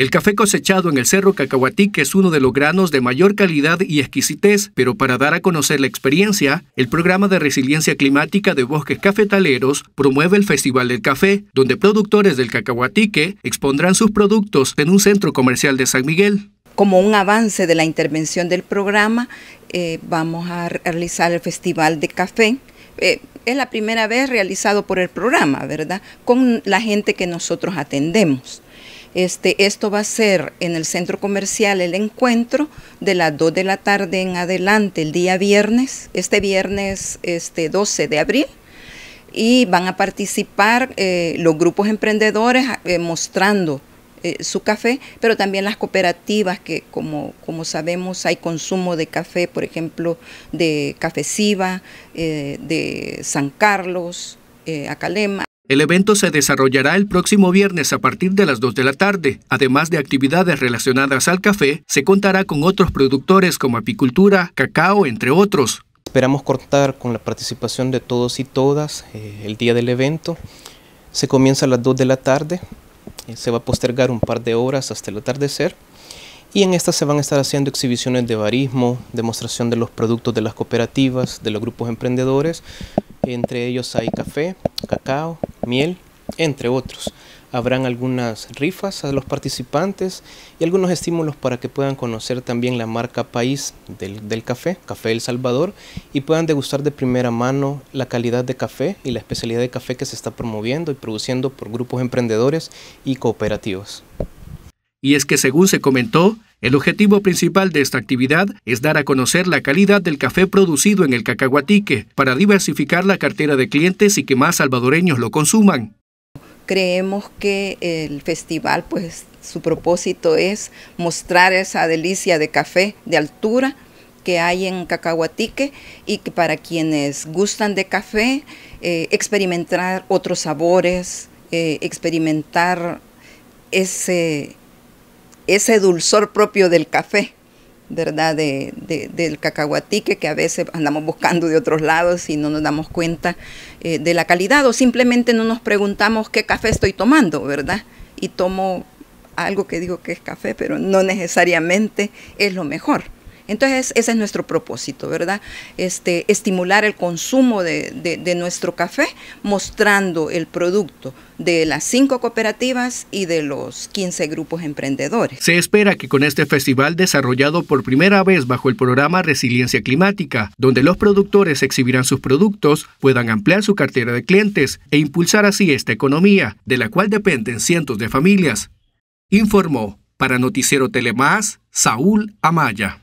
El café cosechado en el Cerro Cacahuatique es uno de los granos de mayor calidad y exquisitez, pero para dar a conocer la experiencia, el programa de resiliencia climática de bosques cafetaleros promueve el Festival del Café, donde productores del Cacahuatique expondrán sus productos en un centro comercial de San Miguel. Como un avance de la intervención del programa, eh, vamos a realizar el Festival de Café. Eh, es la primera vez realizado por el programa, ¿verdad? Con la gente que nosotros atendemos. Este, esto va a ser en el centro comercial el encuentro de las 2 de la tarde en adelante, el día viernes, este viernes este, 12 de abril. Y van a participar eh, los grupos emprendedores eh, mostrando eh, su café, pero también las cooperativas que como, como sabemos hay consumo de café, por ejemplo, de Cafeciva, de San Carlos, Acalema. El evento se desarrollará el próximo viernes a partir de las 2 de la tarde. Además de actividades relacionadas al café, se contará con otros productores como apicultura, cacao, entre otros. Esperamos contar con la participación de todos y todas eh, el día del evento. Se comienza a las 2 de la tarde, eh, se va a postergar un par de horas hasta el atardecer y en esta se van a estar haciendo exhibiciones de barismo, demostración de los productos de las cooperativas, de los grupos emprendedores, entre ellos hay café, cacao, miel, entre otros. Habrán algunas rifas a los participantes y algunos estímulos para que puedan conocer también la marca país del, café, Café El Salvador, y puedan degustar de primera mano la calidad de café y la especialidad de café que se está promoviendo y produciendo por grupos emprendedores y cooperativos. Y es que según se comentó, el objetivo principal de esta actividad es dar a conocer la calidad del café producido en el Cacahuatique para diversificar la cartera de clientes y que más salvadoreños lo consuman. Creemos que el festival, pues su propósito es mostrar esa delicia de café de altura que hay en Cacahuatique y que para quienes gustan de café, eh, experimentar otros sabores, eh, experimentar ese ese dulzor propio del café, ¿verdad? De, del cacahuatique que a veces andamos buscando de otros lados y no nos damos cuenta eh, de la calidad o simplemente no nos preguntamos qué café estoy tomando, ¿verdad? Y tomo algo que digo que es café, pero no necesariamente es lo mejor. Entonces, ese es nuestro propósito, ¿verdad? Este, estimular el consumo de, de, nuestro café, mostrando el producto de las cinco cooperativas y de los 15 grupos emprendedores. Se espera que con este festival desarrollado por primera vez bajo el programa Resiliencia Climática, donde los productores exhibirán sus productos, puedan ampliar su cartera de clientes e impulsar así esta economía, de la cual dependen cientos de familias. Informó para Noticiero Telemás, Saúl Amaya.